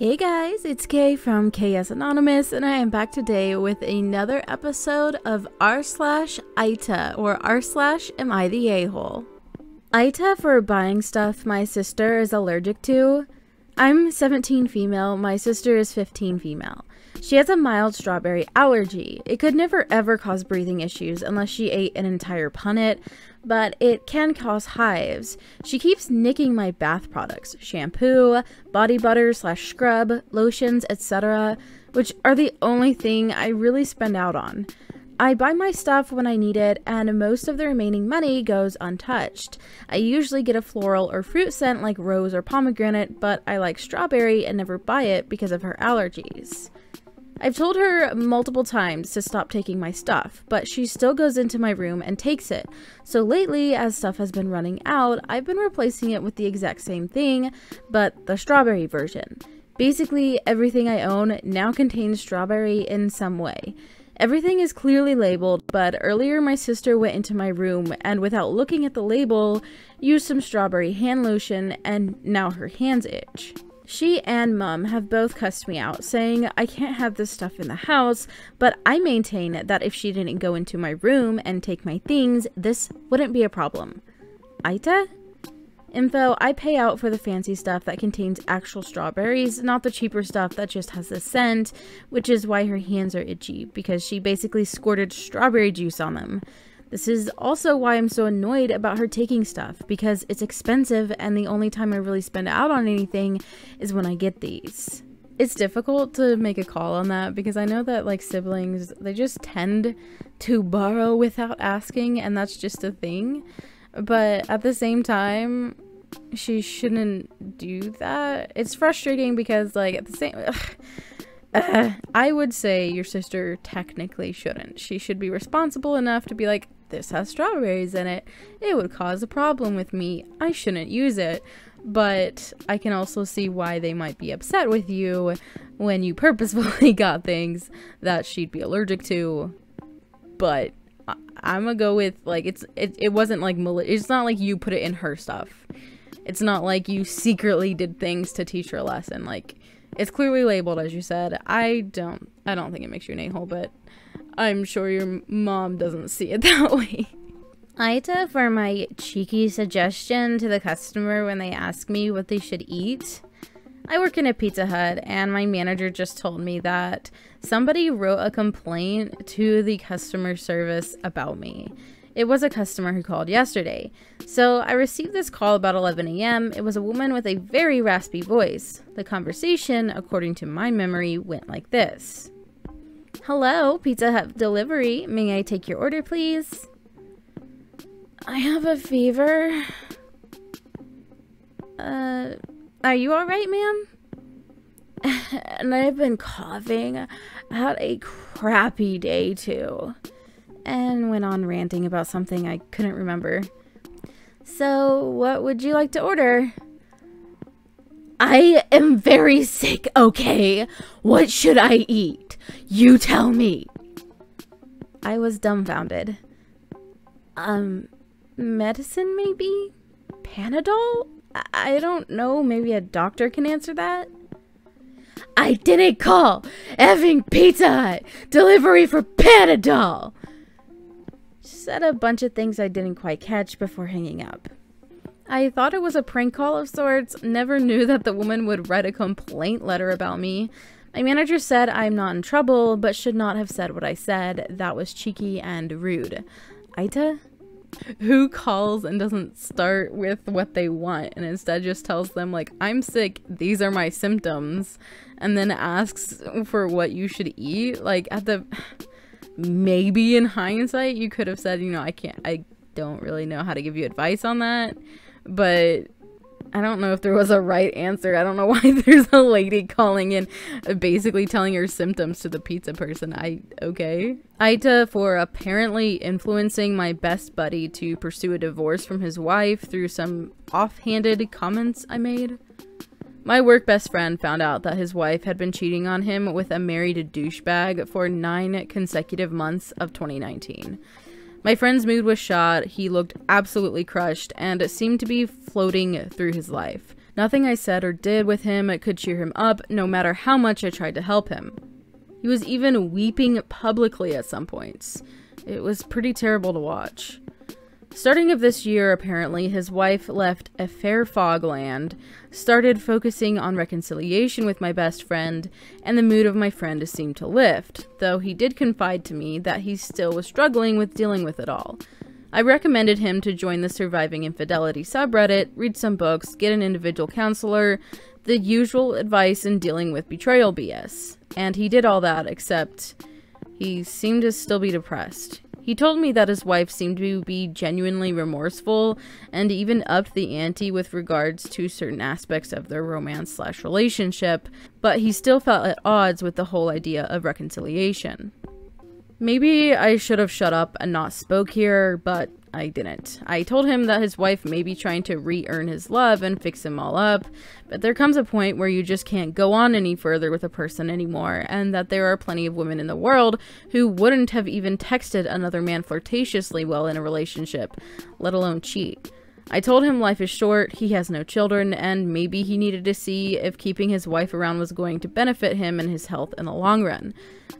Hey guys, it's Kay from Kay Es Anonymous, and I am back today with another episode of r slash Aita, or r slash Am I the A-hole? Ita for buying stuff my sister is allergic to. I'm 17 female, my sister is 15 female. She has a mild strawberry allergy. It could never ever cause breathing issues unless she ate an entire punnet, but it can cause hives. She keeps nicking my bath products, shampoo, body butter slash scrub, lotions, etc., which are the only thing I really spend out on. I buy my stuff when I need it, and most of the remaining money goes untouched. I usually get a floral or fruit scent like rose or pomegranate, but I like strawberry and never buy it because of her allergies. I've told her multiple times to stop taking my stuff, but she still goes into my room and takes it. So lately, as stuff has been running out, I've been replacing it with the exact same thing, but the strawberry version. Basically, everything I own now contains strawberry in some way. Everything is clearly labeled, but earlier my sister went into my room and without looking at the label, used some strawberry hand lotion and now her hands itch. She and Mum have both cussed me out, saying I can't have this stuff in the house, but I maintain that if she didn't go into my room and take my things, this wouldn't be a problem. Aita? Info, I pay out for the fancy stuff that contains actual strawberries, not the cheaper stuff that just has the scent, which is why her hands are itchy, because she basically squirted strawberry juice on them. This is also why I'm so annoyed about her taking stuff, because it's expensive and the only time I really spend out on anything is when I get these. It's difficult to make a call on that because I know that like siblings, they just tend to borrow without asking and that's just a thing. But at the same time, she shouldn't do that. It's frustrating because like at the same uh, I would say your sister technically shouldn't. She should be responsible enough to be like, this has strawberries in it. It would cause a problem with me. I shouldn't use it. But I can also see why they might be upset with you when you purposefully got things that she'd be allergic to. But I- am gonna go with like it's it, it wasn't like it's not like you put it in her stuff. It's not like you secretly did things to teach her a lesson. Like it's clearly labeled as you said. I don't I don't think it makes you an a-hole, but I'm sure your mom doesn't see it that way. Aita for my cheeky suggestion to the customer when they ask me what they should eat. I work in a Pizza Hut, and my manager just told me that somebody wrote a complaint to the customer service about me. It was a customer who called yesterday. So I received this call about 11 a.m. It was a woman with a very raspy voice. The conversation, according to my memory, went like this Hello, Pizza Hut delivery. May I take your order, please? I have a fever. Uh, are you alright, ma'am? and I've been coughing. I had a crappy day, too. And went on ranting about something I couldn't remember. So, what would you like to order? I am very sick, okay? What should I eat? You tell me. I was dumbfounded. Um, medicine maybe? Panadol? I, don't know. Maybe a doctor can answer that? I didn't call! Effing Pizza Hut! Delivery for Panadol! She said a bunch of things I didn't quite catch before hanging up. I thought it was a prank call of sorts, never knew that the woman would write a complaint letter about me. My manager said I'm not in trouble, but should not have said what I said. That was cheeky and rude. Aita? Who calls and doesn't start with what they want and instead just tells them, like, I'm sick, these are my symptoms, and then asks for what you should eat? Like, at the. Maybe in hindsight, you could have said, you know, I can't, I don't really know how to give you advice on that but I don't know if there was a right answer. I don't know why there's a lady calling in uh, basically telling her symptoms to the pizza person. I okay. Aita for apparently influencing my best buddy to pursue a divorce from his wife through some offhanded comments I made. My work best friend found out that his wife had been cheating on him with a married douchebag for 9 consecutive months of 2019. My friend's mood was shot, he looked absolutely crushed, and seemed to be floating through his life. Nothing I said or did with him could cheer him up, no matter how much I tried to help him. He was even weeping publicly at some points. It was pretty terrible to watch. Starting of this year, apparently, his wife left affair fog land, started focusing on reconciliation with my best friend, and the mood of my friend seemed to lift, though he did confide to me that he still was struggling with dealing with it all. I recommended him to join the Surviving Infidelity subreddit, read some books, get an individual counselor, the usual advice in dealing with betrayal BS. And he did all that, except he seemed to still be depressed. He told me that his wife seemed to be genuinely remorseful and even upped the ante with regards to certain aspects of their romance slash relationship, but he still felt at odds with the whole idea of reconciliation. Maybe I should have shut up and not spoke here, but I didn't. I told him that his wife may be trying to re-earn his love and fix him all up, but there comes a point where you just can't go on any further with a person anymore, and that there are plenty of women in the world who wouldn't have even texted another man flirtatiously while in a relationship, let alone cheat. I told him life is short, he has no children, and maybe he needed to see if keeping his wife around was going to benefit him and his health in the long run.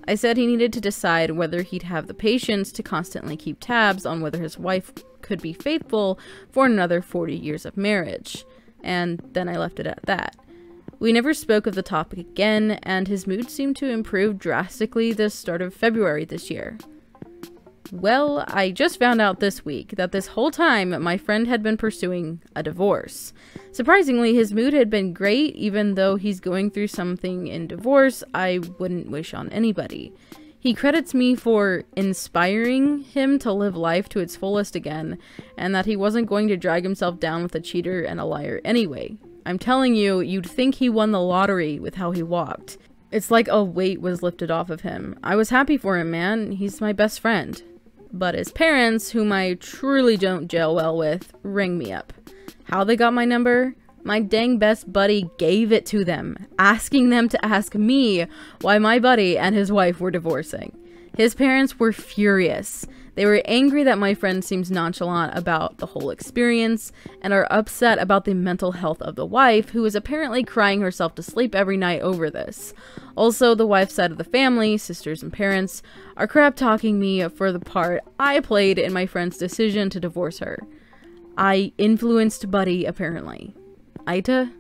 I said he needed to decide whether he'd have the patience to constantly keep tabs on whether his wife could be faithful for another 40 years of marriage. And then I left it at that. We never spoke of the topic again, and his mood seemed to improve drastically the start of February this year. Well, I just found out this week that this whole time my friend had been pursuing a divorce. Surprisingly, his mood had been great, even though he's going through something in divorce I wouldn't wish on anybody. He credits me for inspiring him to live life to its fullest again, and that he wasn't going to drag himself down with a cheater and a liar anyway. I'm telling you, you'd think he won the lottery with how he walked. It's like a weight was lifted off of him. I was happy for him, man. He's my best friend but his parents, whom I truly don't gel well with, ring me up. How they got my number? My dang best buddy gave it to them, asking them to ask me why my buddy and his wife were divorcing. His parents were furious. They were angry that my friend seems nonchalant about the whole experience and are upset about the mental health of the wife, who is apparently crying herself to sleep every night over this. Also, the wife's side of the family, sisters and parents, are crap talking me for the part I played in my friend's decision to divorce her. I influenced Buddy, apparently. Aita?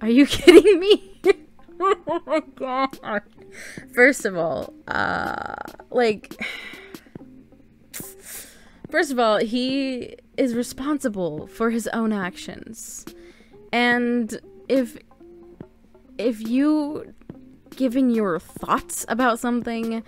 Are you kidding me? Oh my god. First of all, uh, like. First of all, he is responsible for his own actions. And if if you giving your thoughts about something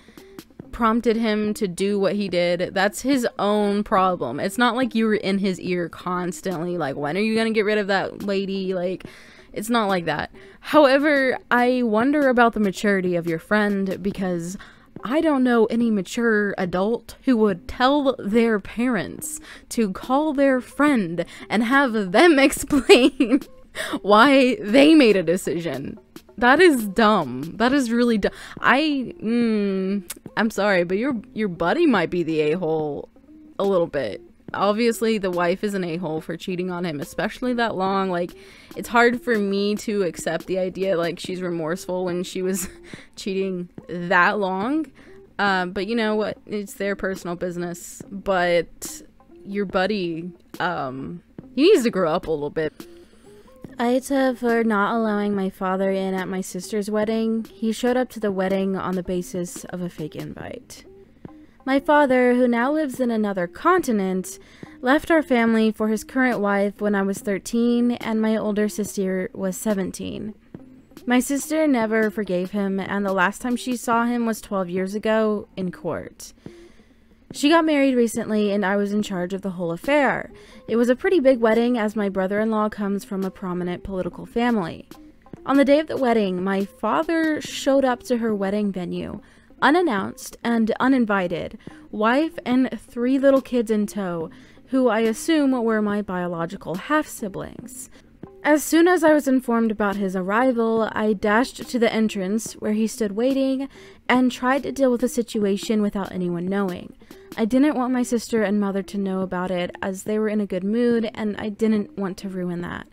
prompted him to do what he did, that's his own problem. It's not like you were in his ear constantly like when are you to get rid of that lady like it's not like that. However, I wonder about the maturity of your friend because I don't know any mature adult who would tell their parents to call their friend and have them explain why they made a decision. That is dumb. That is really dumb. I, mm, I'm sorry, but your your buddy might be the a hole a little bit. Obviously, the wife is an a hole for cheating on him, especially that long. Like, it's hard for me to accept the idea like she's remorseful when she was cheating that long. Um, but you know what? It's their personal business. But your buddy, um, he needs to grow up a little bit. Aita for not allowing my father in at my sister's wedding. He showed up to the wedding on the basis of a fake invite. My father, who now lives in another continent, left our family for his current wife when I was 13 and my older sister was 17. My sister never forgave him, and the last time she saw him was 12 years ago in court. She got married recently, and I was in charge of the whole affair. It was a pretty big wedding, as my brother in law comes from a prominent political family. On the day of the wedding, my father showed up to her wedding venue, unannounced and uninvited, wife and three little kids in tow, who I assume were my biological half siblings. As soon as I was informed about his arrival, I dashed to the entrance where he stood waiting and tried to deal with the situation without anyone knowing. I didn't want my sister and mother to know about it as they were in a good mood and I didn't want to ruin that.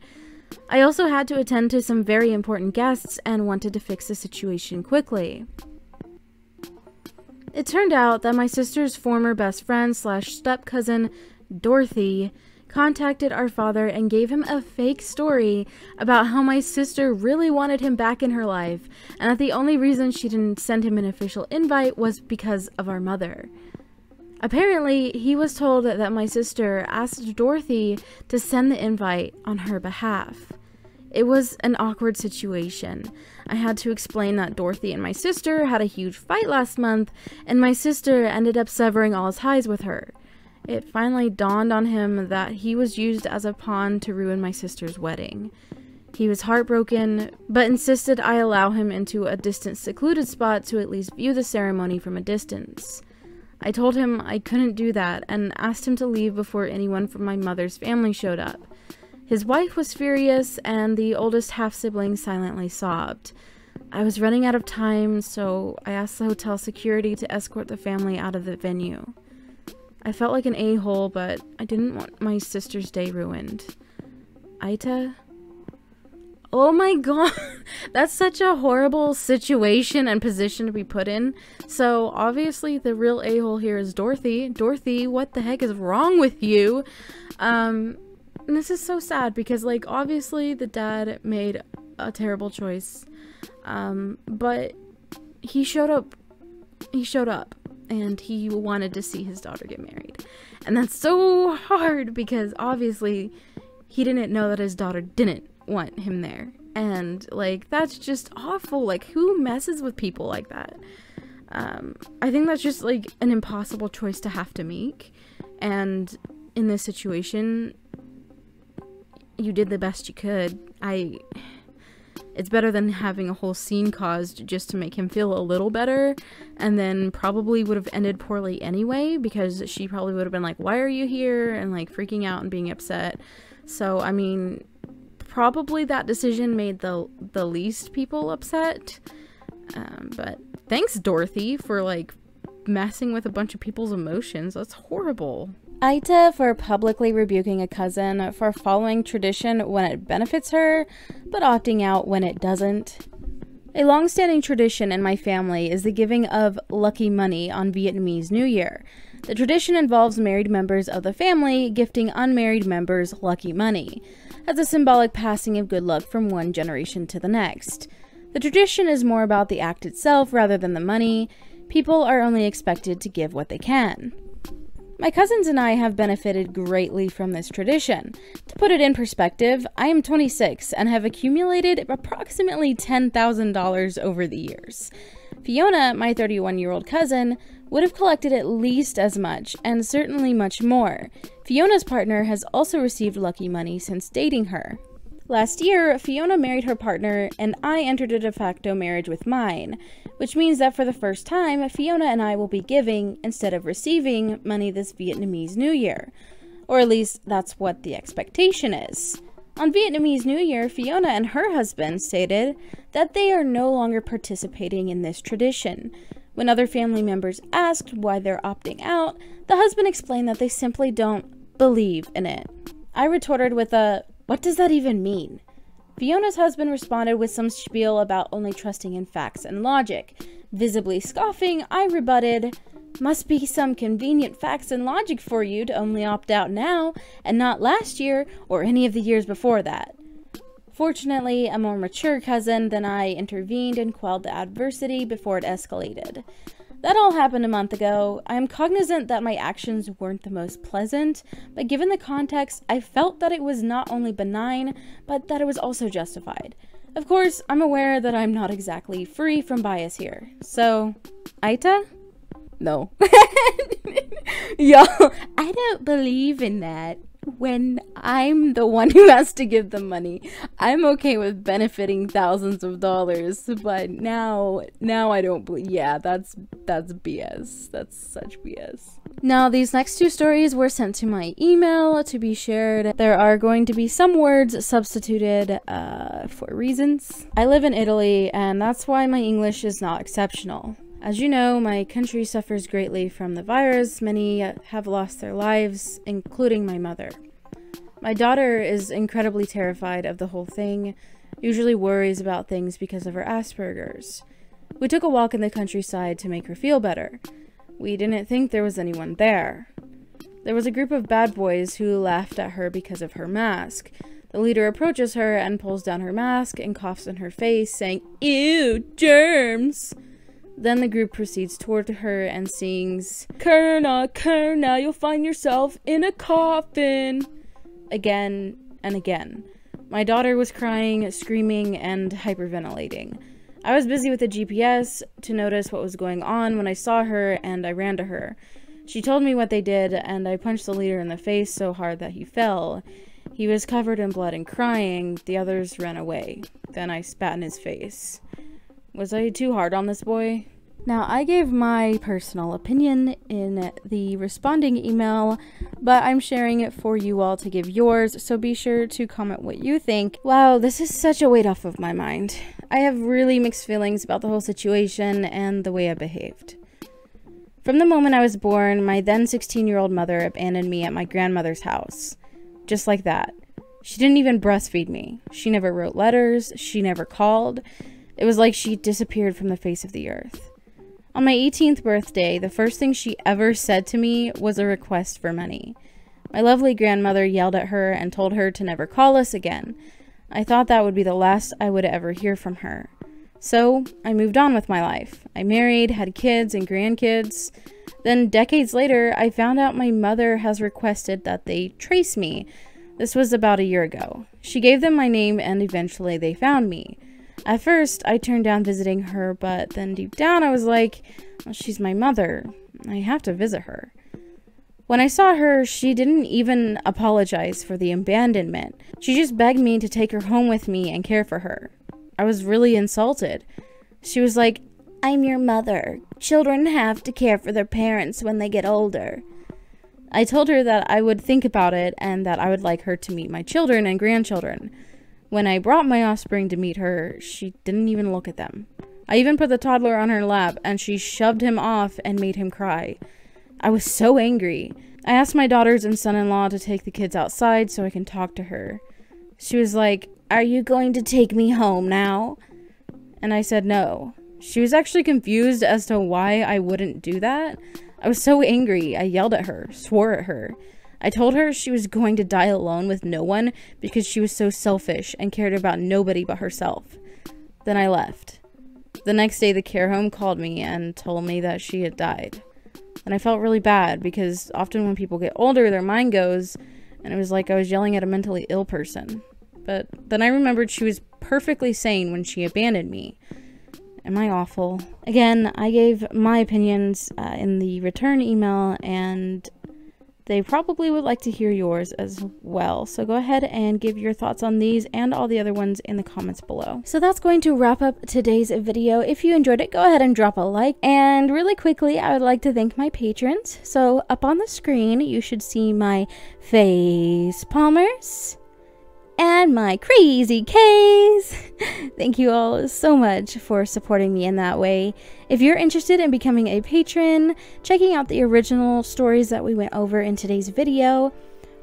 I also had to attend to some very important guests and wanted to fix the situation quickly. It turned out that my sister's former best friend slash step cousin, Dorothy, contacted our father and gave him a fake story about how my sister really wanted him back in her life, and that the only reason she didn't send him an official invite was because of our mother. Apparently, he was told that my sister asked Dorothy to send the invite on her behalf. It was an awkward situation. I had to explain that Dorothy and my sister had a huge fight last month, and my sister ended up severing all his ties with her. It finally dawned on him that he was used as a pawn to ruin my sister's wedding. He was heartbroken, but insisted I allow him into a distant, secluded spot to at least view the ceremony from a distance. I told him I couldn't do that and asked him to leave before anyone from my mother's family showed up. His wife was furious, and the oldest half sibling silently sobbed. I was running out of time, so I asked the hotel security to escort the family out of the venue. I felt like an a hole, but I didn't want my sister's day ruined. Aita? Oh my god, that's such a horrible situation and position to be put in. So, obviously, the real a hole here is Dorothy. Dorothy, what the heck is wrong with you? Um, and this is so sad because, like, obviously the dad made a terrible choice. Um, but he showed up. He showed up and he wanted to see his daughter get married. And that's so hard because obviously he didn't know that his daughter didn't want him there. And like that's just awful. Like who messes with people like that? Um, I think that's just like an impossible choice to have to make. And in this situation, you did the best you could. I it's better than having a whole scene caused just to make him feel a little better and then probably would have ended poorly anyway because she probably would have been like why are you here? and like freaking out and being upset. So i mean probably that decision made the the least people upset. Um, but thanks dorothy for like messing with a bunch of people's emotions. That's horrible Aita for publicly rebuking a cousin for following tradition when it benefits her, but opting out when it doesn't. A long-standing tradition in my family is the giving of lucky money on Vietnamese New Year. The tradition involves married members of the family gifting unmarried members lucky money, as a symbolic passing of good luck from one generation to the next. The tradition is more about the act itself rather than the money. People are only expected to give what they can. My cousins and I have benefited greatly from this tradition. To put it in perspective, I am 26 and have accumulated approximately $10,000 over the years. Fiona, my 31 year old cousin, would have collected at least as much, and certainly much more. Fiona's partner has also received lucky money since dating her. Last year, Fiona married her partner, and I entered a de facto marriage with mine which means that for the first time, Fiona and I will be giving, instead of receiving, money this Vietnamese New Year. Or at least that's what the expectation is. On Vietnamese New Year, Fiona and her husband stated that they are no longer participating in this tradition. When other family members asked why they're opting out, the husband explained that they simply don't believe in it. I retorted with a, What does that even mean? Fiona's husband responded with some spiel about only trusting in facts and logic. Visibly scoffing, I rebutted, Must be some convenient facts and logic for you to only opt out now, and not last year or any of the years before that. Fortunately, a more mature cousin than I intervened and quelled the adversity before it escalated. That all happened a month ago. I am cognizant that my actions weren't the most pleasant, but given the context, I felt that it was not only benign, but that it was also justified. Of course, I'm aware that I'm not exactly free from bias here. So, Aita? No. Yo, I don't believe in that when I'm the one who has to give them money. I'm okay with benefiting thousands of dollars, but now now I don't believe yeah, that's that's BS. That's such BS. Now, these next two stories were sent to my email to be shared. There are going to be some words substituted uh, for reasons. I live in Italy, and that's why my English is not exceptional. As you know, my country suffers greatly from the virus. Many have lost their lives, including my mother. My daughter is incredibly terrified of the whole thing, usually worries about things because of her Asperger's. We took a walk in the countryside to make her feel better. We didn't think there was anyone there. There was a group of bad boys who laughed at her because of her mask. The leader approaches her and pulls down her mask and coughs in her face, saying, Ew, germs! Then the group proceeds toward her and sings, Corona, Corona, you'll find yourself in a coffin! Again and again. My daughter was crying, screaming, and hyperventilating. I was busy with the GPS to notice what was going on when I saw her, and I ran to her. She told me what they did, and I punched the leader in the face so hard that he fell. He was covered in blood and crying. The others ran away. Then I spat in his face. Was I too hard on this boy? Now, I gave my personal opinion in the responding email, but I'm sharing it for you all to give yours, so be sure to comment what you think. Wow, this is such a weight off of my mind. I have really mixed feelings about the whole situation and the way I behaved. From the moment I was born, my then 16 year old mother abandoned me at my grandmother's house. Just like that. She didn't even breastfeed me. She never wrote letters. She never called. It was like she disappeared from the face of the earth. On my 18th birthday, the first thing she ever said to me was a request for money. My lovely grandmother yelled at her and told her to never call us again. I thought that would be the last I would ever hear from her. So, I moved on with my life. I married, had kids and grandkids. Then, decades later, I found out my mother has requested that they trace me. This was about a year ago. She gave them my name and eventually they found me. At first, I turned down visiting her, but then deep down, I was like, well, she's my mother. I have to visit her. When I saw her, she didn't even apologize for the abandonment. She just begged me to take her home with me and care for her. I was really insulted. She was like, I'm your mother. Children have to care for their parents when they get older. I told her that I would think about it and that I would like her to meet my children and grandchildren. When I brought my offspring to meet her, she didn't even look at them. I even put the toddler on her lap and she shoved him off and made him cry. I was so angry. I asked my daughters and son in law to take the kids outside so I can talk to her. She was like, Are you going to take me home now? And I said no. She was actually confused as to why I wouldn't do that. I was so angry. I yelled at her, swore at her. I told her she was going to die alone with no one because she was so selfish and cared about nobody but herself. Then I left. The next day, the care home called me and told me that she had died. And I felt really bad because often when people get older, their mind goes, and it was like I was yelling at a mentally ill person. But then I remembered she was perfectly sane when she abandoned me. Am I awful? Again, I gave my opinions uh, in the return email, and they probably would like to hear yours as well. So go ahead and give your thoughts on these and all the other ones in the comments below. So that's going to wrap up today's video. If you enjoyed it, go ahead and drop a like. And really quickly, I would like to thank my patrons. So up on the screen, you should see my face palmers and my crazy K's. Thank you all so much for supporting me in that way. If you're interested in becoming a patron, checking out the original stories that we went over in today's video,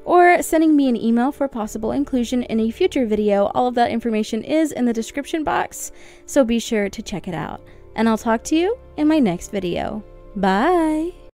or sending me an email for possible inclusion in a future video, all of that information is in the description box, so be sure to check it out. And I'll talk to you in my next video. Bye!